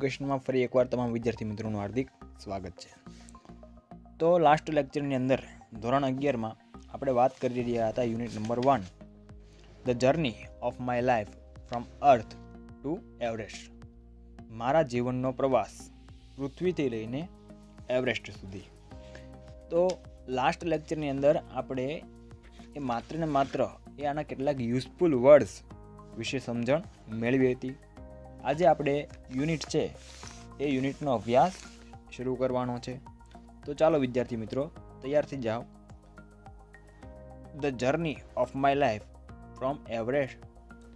એજ્યુકેશનમાં ફરી એકવાર તમામ વિદ્યાર્થી મિત્રોનું હાર્દિક સ્વાગત છે. તો લાસ્ટ લેક્ચરની અંદર, ધોરણ અગિયારમાં આપણે વાત કરી રહ્યા હતા unit number one the journey of my life from earth to Everest મારા જીવનનો પ્રવાસ પૃથ્વીથી લઈને એવરેસ્ટ સુધી. તો લાસ્ટ લેક્ચરની અંદર આપણે એ માત્ર ને માત્ર એ આના કેટલાક યુઝફુલ વર્ડ્સ વિશે સમજણ મેળવી હતી. આજે આપણે યુનિટ છે, એ યુનિટનો અભ્યાસ શરૂ કરવાનો છે. તો ચાલો વિદ્યાર્થી મિત્રો, તૈયાર થઈ જાઓ. The journey of my life from Everest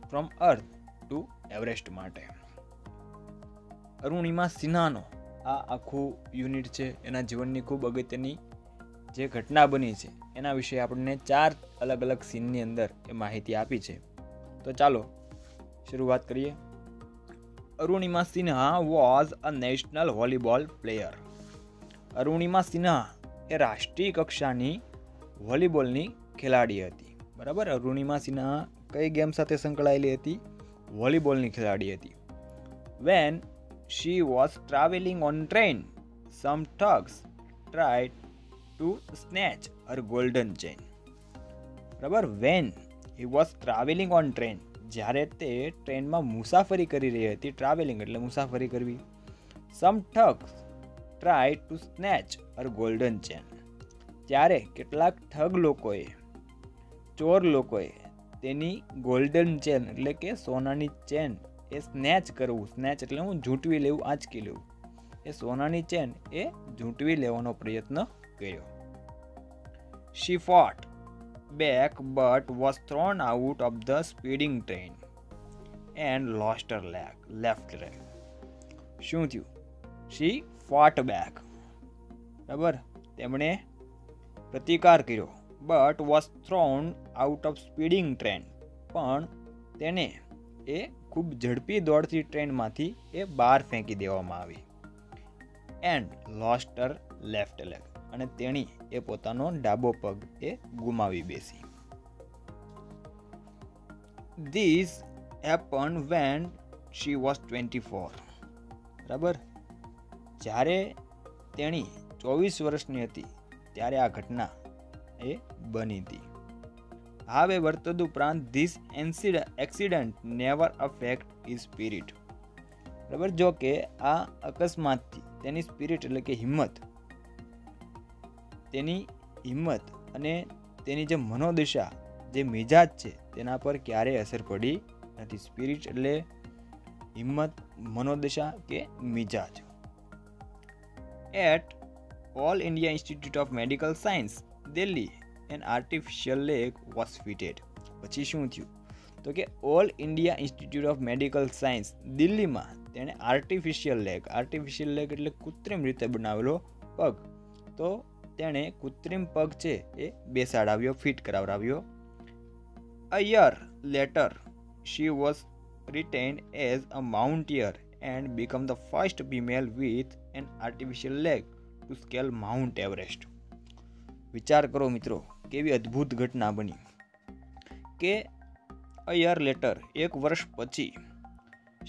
from earth to Everest માટે. અરુણિમા સિન્હાનો આ આખું યુનિટ છે, એના જીવનની ખૂબ અગત્યની જે ઘટના બની છે, એના વિશે આપણને ચાર અલગ અલગ સીનની અંદર એ માહિતી આપી છે. તો ચાલો, શરૂઆત કરીએ. Arunima Sinha was a national volleyball player Arunima Sinha એ રાષ્ટ્રીય કક્ષાની વોલીબોલની ખેલાડી હતી. બરાબર? અરુણિમા સિન્હા કઈ ગેમ સાથે સંકળાયેલી હતી? વોલીબોલની ખેલાડી હતી. When she was travelling on train some thugs try to snatch her golden chain બરાબર? When he was travelling on train જ્યારે તે ટ્રેનમાં મુસાફરી કરી રહી હતી ટ્રાવેલિંગ એટલે મુસાફરી કરવી some thugs try to snatch her golden chain ત્યારે કેટલાક ઠગ લોકોએ, ચોર લોકોએ તેની ગોલ્ડન ચેન એટલે કે સોનાની ચેન એ સ્નેચ કરવું સ્નેચ એટલે હું ઝૂંટવી લેવું, આંચકી લેવું. એ સોનાની ચેન એ ઝૂંટવી લેવાનો પ્રયત્ન કર્યો. શી ફોટ back but was thrown out of the speeding train and lost her leg, left leg. શું થયું? શી ફોટ બેક બરાબર? તેમણે પ્રતિકાર કર્યો but was thrown out of speeding train પણ તેને એ ખૂબ ઝડપી દોડતી ટ્રેનમાંથી એ બહાર ફેંકી દેવામાં આવી. એન્ડ લોસ્ટર લેફ્ટ લેગ અને તેણી એ પોતાનો ડાબો પગ એ ગુમાવી બેસી. This happen when she was twenty four બરાબર? જ્યારે તેણી ચોવીસ વર્ષની હતી, ત્યારે આ ઘટના એ બની હતી. હવે વર્તદ ઉપરાંત this accident never affect his spirit બરાબર? જો કે આ અકસ્માતથી તેની સ્પિરિટ એટલે કે હિંમત તેની હિંમત અને તેની જે મનોદશા, જે મિજાજ છે, તેના પર ક્યારેય અસર પડી નથી. સ્પિરિટ એટલે હિંમત, મનોદશા કે મિજાજ. At All India Institute of Medical Science Delhi an artificial leg was fitted પછી શું થયું? તો કે All India Institute of Medical Science દિલ્હીમાં તેણે આર્ટિફિશિયલ લેક આર્ટિફિશિયલ લેક એટલે કૃત્રિમ રીતે બનાવેલો પગ. તો તેણે કૃત્રિમ પગ છે એ બેસાડાવ્યો, fit કરાવડાવ્યો. A later she was written as a mountaineer and become the first female with an artificial leg to scale Mount Everest વિચાર કરો મિત્રો, કેવી અદ્ભુત ઘટના બની. કે અ લેટર એક વર્ષ પછી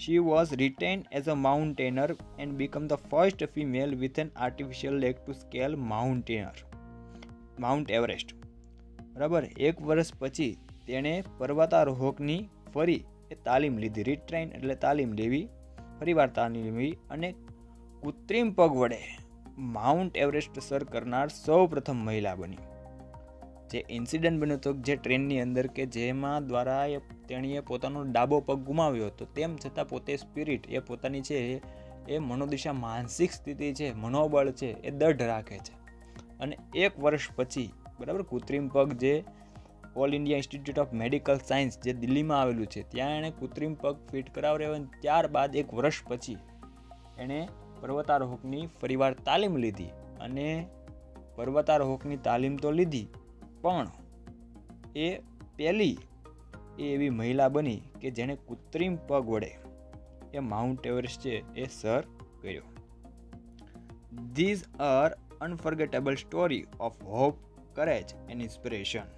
She was retained as a mountaineer and became the first female with an artificial leg to scale mountaineer Mount Everest બરાબર? એક વર્ષ પછી તેણે પર્વતારોહકની ફરી એ તાલીમ લીધી. રીટ્રેન એટલે તાલીમ લેવી ફરીવાર તાલીમ લેવી અને કૃત્રિમ પગ વડે માઉન્ટ એવરેસ્ટ સર કરનાર સૌ પ્રથમ મહિલા બની. જે ઇન્સિડન્ટ બન્યો હતો જે ટ્રેનની અંદર કે જેમાં દ્વારા એ તેણીએ પોતાનો ડાબો પગ ગુમાવ્યો હતો. તેમ છતાં પોતે સ્પિરિટ એ પોતાની છે એ મનોદિશા માનસિક સ્થિતિ છે, મનોબળ છે, એ દઢ રાખે છે. અને એક વર્ષ પછી, બરાબર, કૃત્રિમ પગ જે All India Institute of Medical Science જે દિલ્હીમાં આવેલું છે, ત્યાં એણે કૃત્રિમ પગ ફિટ કરાવ્યો અને ત્યારબાદ એક વર્ષ પછી એણે પર્વતારોહકની ફરીવાર તાલીમ લીધી. અને પર્વતારોહકની તાલીમ તો લીધી પણ એ પહેલી એ એવી મહિલા બની કે જેણે કૃત્રિમ પગ વડે એ માઉન્ટ એવરેસ્ટ છે એ સર કર્યો. These are unforgettable story of hope courage and inspiration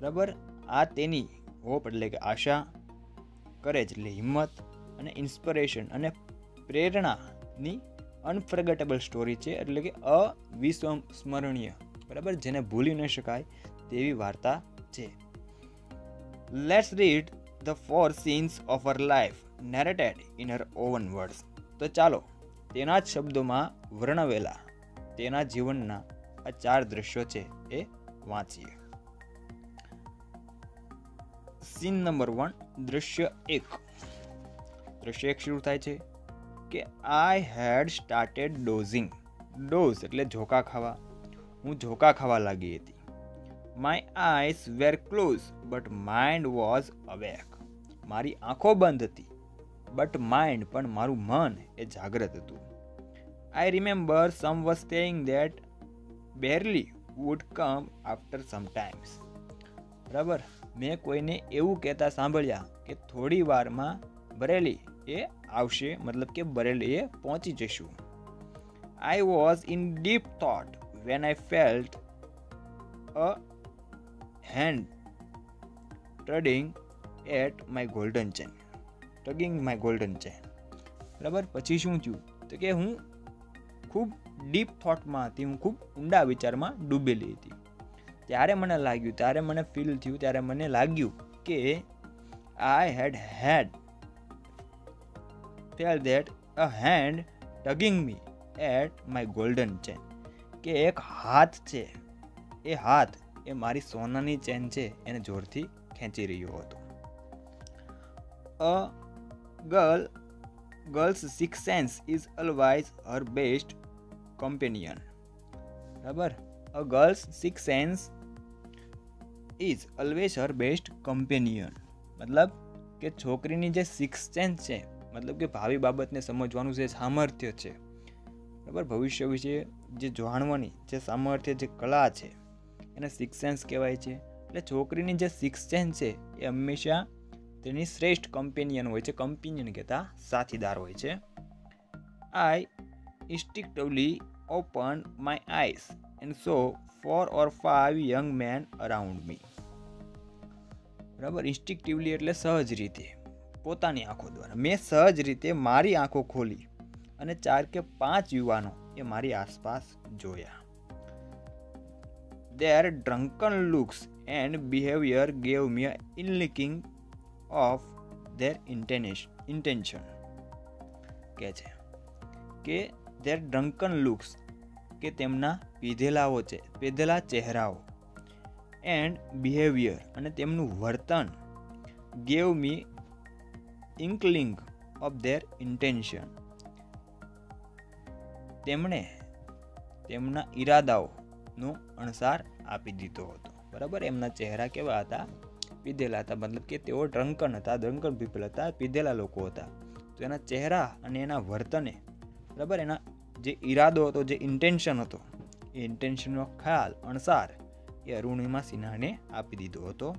બરાબર? આ તેની હોપ એટલે કે આશા કરેજ એટલે હિંમત અને ઇન્સ્પિરેશન અને પ્રેરણાની અનફર્ગેટેબલ સ્ટોરી છે એટલે કે અવિસ્મરણીય. બરાબર? જેને ભૂલી ન શકાય તેવી વાર્તા છે. Let's read the four scenes of her life narrated in her own words તો ચાલો, તેના જ શબ્દોમાં વર્ણવેલા તેના જીવનના આ ચાર દ્રશ્યો છે એ વાંચીએ. સીન નંબર વન દ્રશ્ય એક. દ્રશ્ય એક શરૂ થાય છે કે I had started dozing doze એટલે ઝોકા ખાવા. હું ઝોકા ખાવા લાગી હતી. My eyes were closed but mind was awake મારી આંખો બંધ હતી બટ માઇન્ડ પણ મારું મન એ જાગ્રત હતું. I remember some was staying that Bareilly would come after some times બરાબર? મેં કોઈને એવું કહેતા સાંભળ્યા કે થોડી વારમાં બરેલી એ આવશે, મતલબ કે બરેલી એ પહોંચી જશું. I was in deep thought when I felt a hand tugging at my golden chain tugging my golden chain બરાબર? પછી શું થયું? તો કે હું ખૂબ ડીપ થોટમાં હતી. હું ખૂબ ઊંડા વિચારમાં ડૂબેલી હતી. ત્યારે મને લાગ્યું, ત્યારે મને ફીલ થયું, ત્યારે મને લાગ્યું કે I had had felt that a hand tugging me at my golden chain કે એક હાથ છે. એ હાથ એ મારી સોનાની ચેન છે. એને જોરથી ખેંચી રહ્યો હતો. A girl, girl's sixth sense is always her best companion. બરાબર? A girl's sixth sense is always her best companion. મતલબ કે છોકરીની જે સિક્સ સેન્સ છે, મતલબ કે ભાવિ બાબતને સમજવાનું જે સામર્થ્ય છે. બરાબર? ભવિષ્ય વિશે જે જાણવાની, જે સામર્થ્ય, જે કલા છે, એને સિક્સ સેન્સ કહેવાય છે. એટલે છોકરીની જે સિક્સ સેન્સ છે, એ હંમેશા તેની શ્રેષ્ઠ કમ્પેનિયન હોય છે કમ્પેનિયન કહેતા સાથીદાર હોય છે. I instinctively open my eyes and saw four or five young men around me બરાબર? ઇન્સ્ટિક્ટિવલી એટલે સહજ રીતે. પોતાની આંખો દ્વારા. મેં સહજ રીતે મારી આંખો ખોલી. અને ચાર કે પાંચ યુવાનો એ મારી આસપાસ જોયા. Their drunken looks and behaviour gave me inkling of their intention કે છે કે ધેર ડ્રંકન લુક્સ કે તેમના પીધેલાઓ છે, પીધેલા ચહેરાઓ એન્ડ બિહેવિયર અને તેમનું વર્તન gave me inkling of their intention તેમણે તેમના ઈરાદાઓનો અણસાર આપી દીધો હતો. બરાબર? એમના ચહેરા કેવા હતા? પીધેલા હતા. મતલબ કે તેઓ ડ્રંકન હતા ડ્રંકન પીપલ હતા, પીધેલા લોકો હતા. તો એના ચહેરા અને એના વર્તને, બરાબર? એના જે ઈરાદો હતો, જે ઇન્ટેન્શન હતો, એ ઇન્ટેન્શનનો ખ્યાલ, અણસાર એ અરુણિમા સિન્હાને આપી દીધો હતો.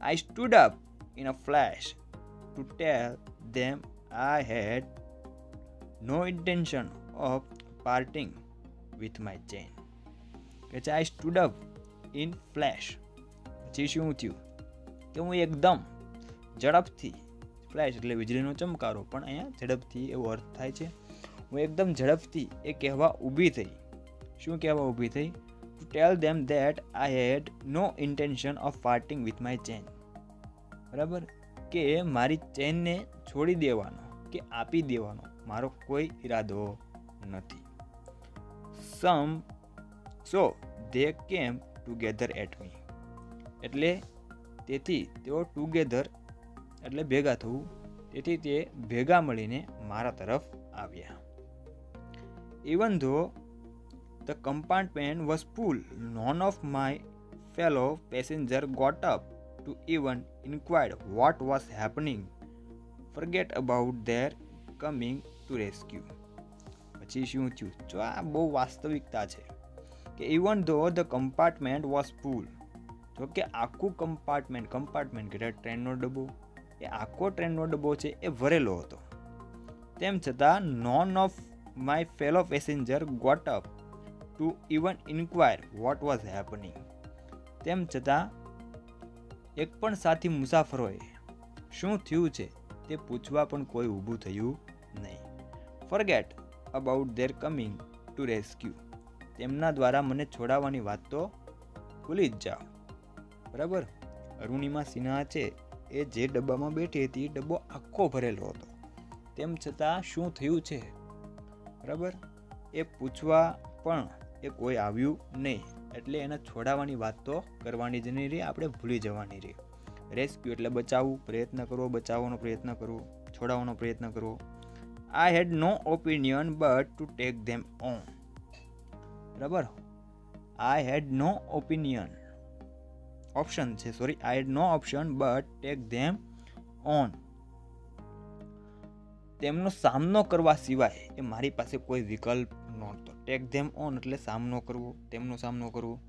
I stood up in a flash to tell them I had no intention of parting with my chain કે છે I stood up in flash પછી શું થયું? કે હું એકદમ ઝડપથી ફ્લેશ એટલે વીજળીનો ચમકારો, પણ અહીંયા ઝડપથી એવો અર્થ થાય છે. હું એકદમ ઝડપથી એ કહેવા ઊભી થઈ. શું કહેવા ઊભી થઈ? To tell them that I had no intention of parting with my chain બરાબર? કે મારી ચેનને છોડી દેવાનો, કે આપી દેવાનો, મારો કોઈ ઈરાદો નથી. Some so they came together at me એટલે તેથી તેઓ ટુગેધર એટલે ભેગા થવું તેથી તે ભેગા મળીને મારા તરફ આવ્યા Even though the compartment was full, none of my fellow passenger got up to even inquire what was happening. Forget about their coming to rescue. પછી શું થયું? જો આ બહુ વાસ્તવિકતા છે કે even though the compartment was ફૂલ જો કે આખું કમ્પાર્ટમેન્ટ કમ્પાર્ટમેન્ટ કે ટ્રેનનો ડબ્બો, એ આખો ટ્રેનનો ડબ્બો છે એ ભરેલો હતો. તેમ છતાં none of my fellow passenger got up to even enquire what was happening તેમ છતાં એક પણ સાથી મુસાફરોએ શું થયું છે તે પૂછવા પણ કોઈ ઊભું થયું નહીં. Forget about their coming to rescue તેમના દ્વારા મને છોડાવવાની વાત તો ભૂલી જ જાઓ. બરાબર? અરુણિમા સિન્હા છે એ જે ડબ્બામાં બેઠી હતી ડબ્બો આખો ભરેલો હતો. તેમ છતાં શું થયું છે? બરાબર? એ પૂછવા પણ એ કોઈ આવ્યું નહીં. એટલે એને છોડાવવાની વાત તો કરવાની જ નહીં રહી, આપણે ભૂલી જવાની રહી. રેસ્ક્યુ એટલે બચાવવું, પ્રયત્ન કરવો, બચાવવાનો પ્રયત્ન કરવો, છોડાવવાનો પ્રયત્ન કરવો. I had no opinion but to take them on બરાબર? I had no opinion option છે sorry I had no option but take them on તેમનો સામનો કરવા સિવાય એ મારી પાસે કોઈ વિકલ્પ નહોતો. ટેક ધેમ ઓન એટલે સામનો કરવો, તેમનો સામનો કરવો.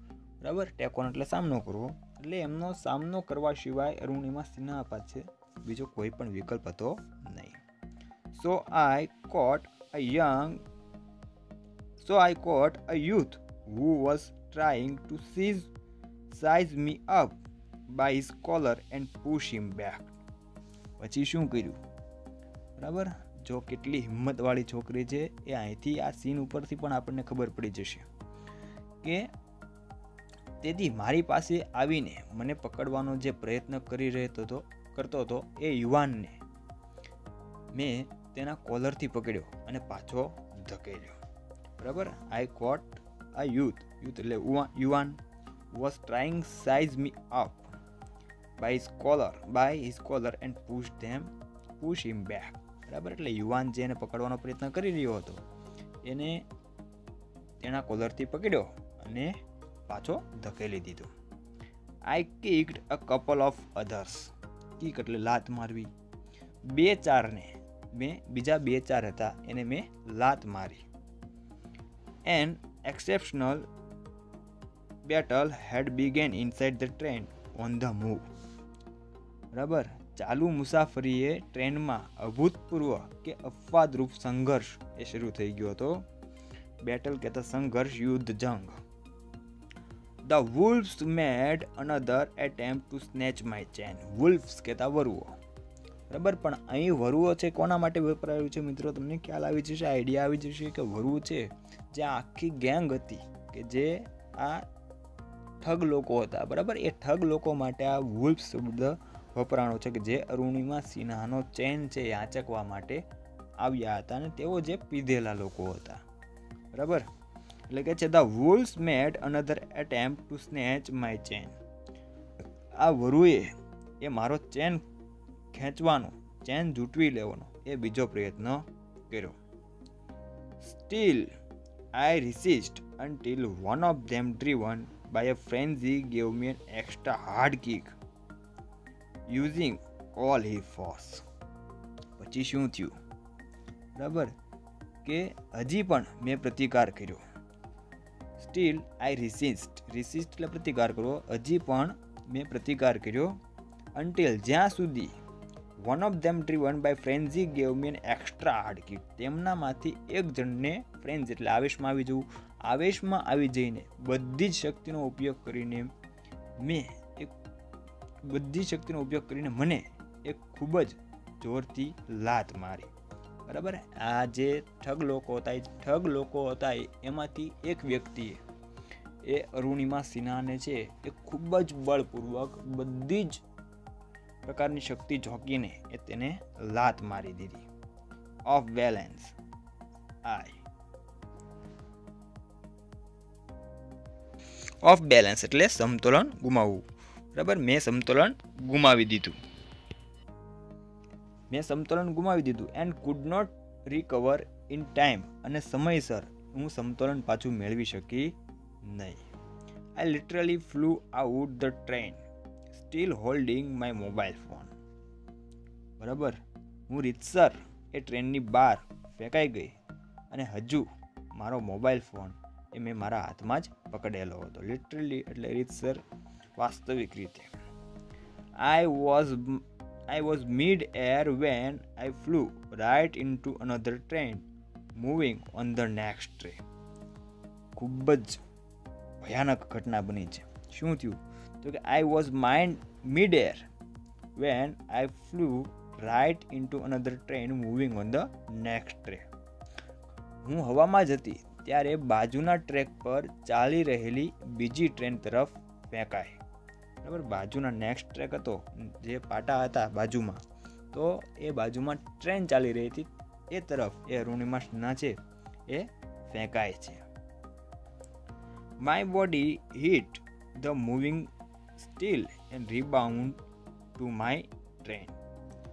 બરાબર? ટેક ઓન એટલે સામનો કરવો. એટલે એમનો સામનો કરવા સિવાય અરુણિમા સિન્હા પાસે બીજો કોઈ પણ વિકલ્પ હતો નહીં. So I caught a young so I caught a youth who was trying to seize size me up by his collar and push him back પછી શું કર્યું? બરાબર? જો કેટલી હિંમતવાળી છોકરી છે, એ અહીંથી આ સીન ઉપરથી પણ આપણને ખબર પડી જશે કે તેથી મારી પાસે આવીને મને પકડવાનો જે પ્રયત્ન કરી રહેતો હતો કરતો હતો એ યુવાનને મેં તેના કોલરથી પકડ્યો અને પાછો ધકેલ્યો. બરાબર? આઈ કોટ આ યુથ યુથ એટલે યુવાન. Was trying size me up by his collar by his collar and push them push him back બરાબર? એટલે યુવાન જે એને પકડવાનો પ્રયત્ન કરી રહ્યો હતો, એને તેના કોલરથી પકડ્યો અને પાછો ધકેલી દીધો. I kicked a couple of others kick એટલે લાત મારવી. બે ચારને મેં બીજા બે ચાર હતા, એને મેં લાત મારી. An exceptional battle had begun inside the train on the move બરાબર? ચાલુ મુસાફરીએ ટ્રેનમાં અભૂતપૂર્વ કે અપવાદરૂપ સંઘર્ષ, એ શરૂ થઈ ગયો હતો. બેટલ કહેતા સંઘર્ષ, યુદ્ધ, જંગ. The wolves made another attempt to snatch my chain wolves કહેતા વરુઓ. બરાબર? પણ અહીં વરુઓ છે કોના માટે વપરાયું છે મિત્રો? તમને ખ્યાલ આવી જશે, આઈડિયા આવી જશે કે વરુઓ છે જે આખી ગેંગ હતી કે જે આ ઠગ લોકો હતા, બરાબર? એ ઠગ લોકો માટે આ વુલ્ફ શબ્દ વપરાણો છે કે જે અરુણિમા સિન્હાનો ચેન છે યાચકવા માટે આવ્યા હતા અને તેઓ જે પીધેલા લોકો હતા, બરાબર? એટલે કે છે the wolves made another attempt to snatch my chain આ વરુએ એ મારો ચેન ખેંચવાનો, ચેન જૂટવી લેવાનો, એ બીજો પ્રયત્ન કર્યો. Still I resist until one of them driven by a frenzy gave me an extra hard kick using all his force પછી શું થયું? બરાબર? કે હજી પણ મેં પ્રતિકાર કર્યો. સ્ટીલ આઈ રિસિસ્ટ રિસિસ્ટ એટલે પ્રતિકાર કરવો હજી પણ મેં પ્રતિકાર કર્યો. અન્ટિલ જ્યાં સુધી one of them driven by frenzy gave me an extra hard kick તેમનામાંથી એક જણને ફ્રેન્ઝ એટલે આવેશમાં આવી જવું. આવેશમાં આવી જઈને બધી જ શક્તિનો ઉપયોગ કરીને મેં એક બધી શક્તિનો ઉપયોગ કરીને મને એક ખૂબ જ જોરથી લાત મારી. બરાબર? આ જે ઠગ લોકો હતા, એ ઠગ લોકો હતા એમાંથી એક વ્યક્તિએ, એ અરુણિમા સિન્હાને છે, એ ખૂબ જ બળપૂર્વક બધી જ પ્રકારની શક્તિ ઝોંકીને એ તેને લાત મારી દીધી. Off balance I off balance એટલે સમતોલન ગુમાવવું. બરાબર? મેં સમતોલન ગુમાવી દીધું. મેં સમતોલન ગુમાવી દીધું and could not recover in time અને સમયસર હું સમતોલન પાછું મેળવી શકી નહીં. I literally flew out the train still holding my mobile phone બરાબર? હું રીતસર એ ટ્રેનની બહાર ફેંકાઈ ગઈ અને હજુ મારો મોબાઈલ ફોન એ મેં મારા હાથમાં જ પકડેલો હતો. લિટરલી એટલે રીતસર વાસ્તવિક રીતે. I was I was mid air when I flew right into another train moving on the next train ખૂબ જ ભયાનક ઘટના બની છે. શું થયું? કે I was mind mid air when I flew right into another train moving on the next train હું હવામાં જ હતી, ત્યારે બાજુના ટ્રેક પર ચાલી રહેલી બીજી ટ્રેન તરફ ફેંકાય બરાબર? બાજુના નેક્સ્ટ ટ્રેક હતો, જે પાટા હતા બાજુમાં. તો એ બાજુમાં ટ્રેન ચાલી રહી હતી, એ તરફ એ અરુણિમા સિન્હા છે એ ફેંકાય છે. My body hit the moving steel and rebound to my train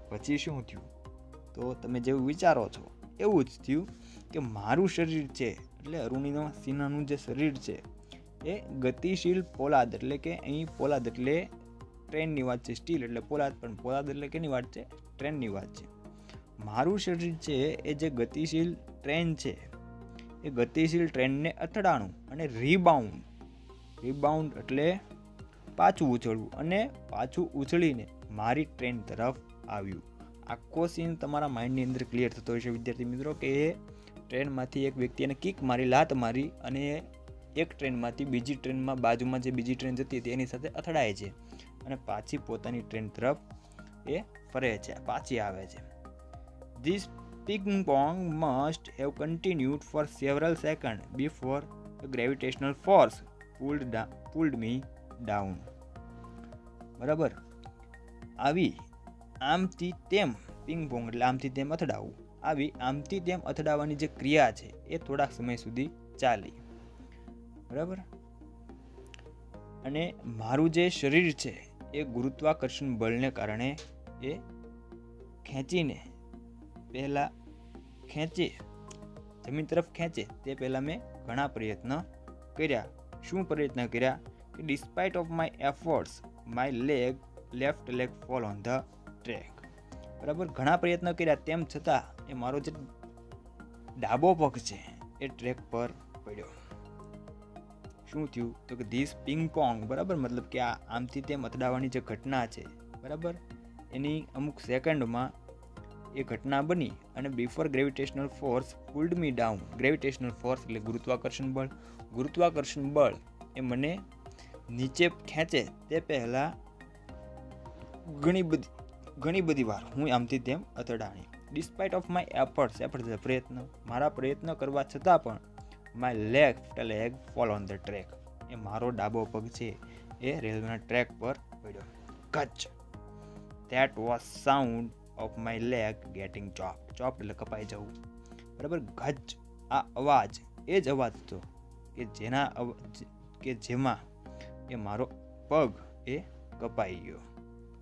પછી શું થયું? તો તમે જેવું વિચારો છો, એવું જ થયું કે મારું શરીર છે, એટલે અરુણિમા સિન્હાનું જે શરીર છે, એ ગતિશીલ પોલાદ, એટલે કે અહીં પોલાદ એટલે ટ્રેનની વાત છે, સ્ટીલ એટલે પોલાદ, પણ પોલાદ એટલે કેની વાત છે? ટ્રેનની વાત છે. મારું શરીર છે, એ જે ગતિશીલ ટ્રેન છે, એ ગતિશીલ ટ્રેનને અથડાણું અને રીબાઉન્ડ રીબાઉન્ડ એટલે પાછું ઉછળવું અને પાછું ઉછળીને મારી ટ્રેન તરફ આવ્યું. આખો સીન તમારા માઇન્ડની અંદર ક્લિયર થતો હશે વિદ્યાર્થી મિત્રો, કે એ ટ્રેનમાંથી એક વ્યક્તિને કિક મારી, લાત મારી અને એક ટ્રેનમાંથી બીજી ટ્રેનમાં બાજુમાં જે બીજી ટ્રેન જતી હતી, એની સાથે અથડાય છે અને પાછી પોતાની ટ્રેન તરફ એ ફરે છે, પાછી આવે છે. This pong must have continued for several second before the gravitational force pulled pulled me down બરાબર? આવી આમથી તેમ પિંગ પોંગ એટલે આમથી તેમ અથડાવવું આવી આમથી તેમ અથડાવવાની જે ક્રિયા છે, એ થોડાક સમય સુધી ચાલી. બરાબર? અને મારું જે શરીર છે, એ ગુરુત્વાકર્ષણ બળને કારણે એ ખેંચીને પહેલાં ખેંચે, જમીન તરફ ખેંચે, તે પહેલાં મેં ઘણા પ્રયત્ન કર્યા. શું પ્રયત્ન કર્યા? Despite of my efforts my leg left leg fall on the track બરાબર? ઘણા પ્રયત્નો કર્યા, તેમ છતાં, એ મારો જે ડાબો પગ છે, એ ટ્રેક પર પડ્યો. શું થયું? તો કે ધીસ પિંગ પોંગ બરાબર? મતલબ કે આ આમથી તેમ અથડાવાની જે ઘટના છે, બરાબર? એની અમુક સેકન્ડમાં એ ઘટના બની અને before gravitational force pulled me down gravitational force એટલે ગુરુત્વાકર્ષણ બળ. ગુરુત્વાકર્ષણ બળ એ મને નીચે ખેંચે તે પહેલાં ઘણી બધી ઘણી બધી વાર હું આમથી તેમ અથડાણી. Despite of my efforts effort પ્રયત્ન. મારા પ્રયત્ન કરવા છતાં પણ my left leg fall on the track એ મારો ડાબો પગ છે. એ રેલવેના ટ્રેક પર પડ્યો. કચ that was sound of my leg getting chop chop એટલે કપાઈ જવું. બરાબર? ગજ. આ અવાજ, એ જ અવાજ હતો કે જેના કે જેમાં એ મારો પગ એ કપાઈ ગયો.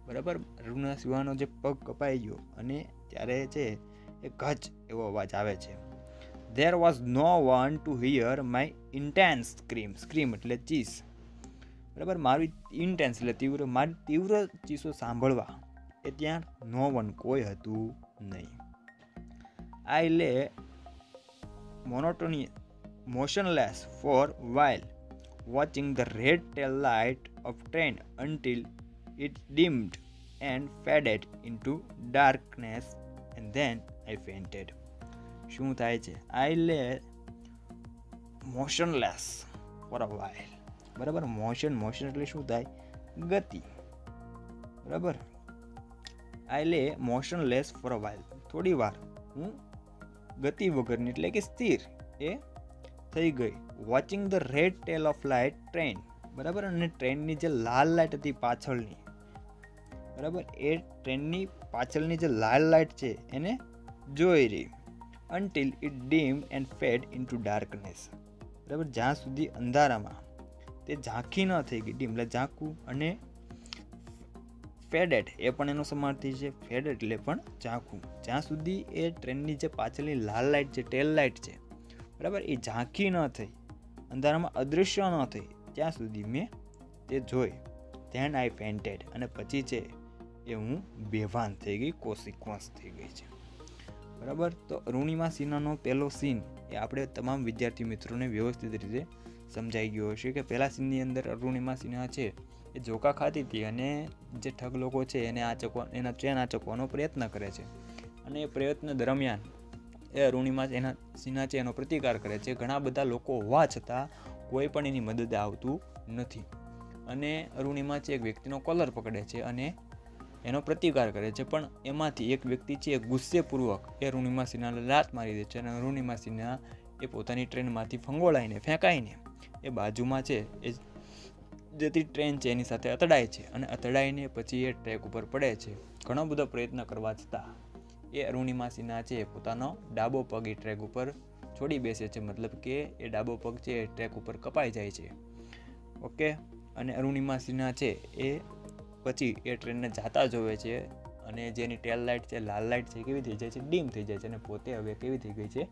બરાબર? રૂના સિવાનો જે પગ કપાઈ ગયો અને ત્યારે છે એ ગજ એવો અવાજ આવે છે. There was no one to hear my intense scream scream એટલે ચીસ. બરાબર? મારી ઇન્ટેન્સ એટલે તીવ્ર, મારી તીવ્ર ચીસો સાંભળવા એ ત્યાં નો વન કોઈ હતું નહીં. I lay monotony motionless for while watching the red tail light of train until it dimmed and faded into darkness and then I fainted શું થાય છે? I lay motionless for a while બરાબર? Motion motion એટલે શું થાય? ગતિ. બરાબર? આઈ lay motionless for a while થોડી વાર. હું ગતિ વગરની, એટલે કે સ્થિર. એ થઈ ગઈ. Watching the red tail of light train બરાબર? અને ટ્રેનની જે લાલ લાઇટ હતી પાછળની. બરાબર? એ ટ્રેનની પાછળની જે લાલ લાઇટ છે, એને જોઈ રહી. Until it dim and fade in to darkness બરાબર? જ્યાં સુધી અંધારામાં. તે ઝાંખી ન થઈ ગઈ. ડીમ એટલે ઝાંખું અને ફેડેટ એ પણ એનો સમાર્થી છે ફેડેટ એટલે પણ ઝાંખું. જ્યાં સુધી એ ટ્રેનની જે પાછળની લાલ લાઇટ છે ટેલ લાઇટ છે બરાબર? એ ઝાંખી ન થઈ. અંધારામાં અદૃશ્ય ન થઈ. ત્યાં સુધી મેં તે જોઈ. ધેન આઈ ફેન્ટેડ અને પછી છે એ હું બેભાન થઈ ગઈ કોસિક્વન્સ થઈ ગઈ છે. બરાબર? તો અરુણિમા સિન્હાનો પહેલો સીન એ આપણે તમામ વિદ્યાર્થી મિત્રોને વ્યવસ્થિત રીતે સમજાઈ ગયો હશે કે પહેલા સીનની અંદર અરુણિમા સિન્હા છે એ જોકા ખાતી હતી અને જે ઠગ લોકો છે એને આચકવા એના ચેન આચકવાનો પ્રયત્ન કરે છે. અને એ પ્રયત્ન દરમિયાન એ અરુણિમા એના સિન્હા છે, એનો પ્રતિકાર કરે છે. ઘણા બધા લોકો હોવા છતાં કોઈ પણ એની મદદે આવતું નથી. અને અરુણિમા છે, એક વ્યક્તિનો કોલર પકડે છે અને એનો પ્રતિકાર કરે છે. પણ એમાંથી એક વ્યક્તિ છે ગુસ્સેપૂર્વક એ અરુણિમા સિન્હાને લાત મારી દે છે અને અરુણિમા સિન્હા એ પોતાની ટ્રેનમાંથી ફંગોળાઈને, ફેંકાઈને એ બાજુમાં છે, એ જેથી ટ્રેન છે, એની સાથે અથડાય છે. અને અથડાઈને પછી એ ટ્રેક ઉપર પડે છે. ઘણો બધો પ્રયત્ન કરવા છતાં એ અરુણિમા સિન્હા છે પોતાનો ડાબો પગ એ ટ્રેક ઉપર છોડી બેસે છે, મતલબ કે એ ડાબો પગ છે, એ ટ્રેક ઉપર કપાઈ જાય છે. ઓકે અને અરુણિમા સિન્હા છે, એ પછી એ ટ્રેનને જાતા જોવે છે અને જેની ટેલ લાઇટ છે, લાલ લાઇટ છે કેવી થઈ જાય છે, ડીમ થઈ જાય છે અને પોતે હવે કેવી થઈ ગઈ છે,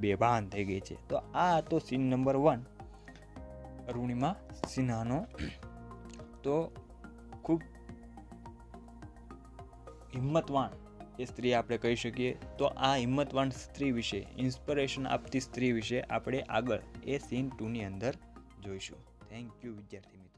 બેભાન થઈ ગઈ છે. તો આ હતો સીન નંબર વન અરુણિમા સિન્હાનો. તો ખૂબ હિંમતવાન એ સ્ત્રી આપણે કહી શકીએ, તો આ હિંમતવાન સ્ત્રી વિશે ઇન્સ્પિરેશન આપતી સ્ત્રી વિશે આપણે આગળ એ સીન ટુની અંદર જોઈશું. થેન્ક યુ વિદ્યાર્થી મિત્રો.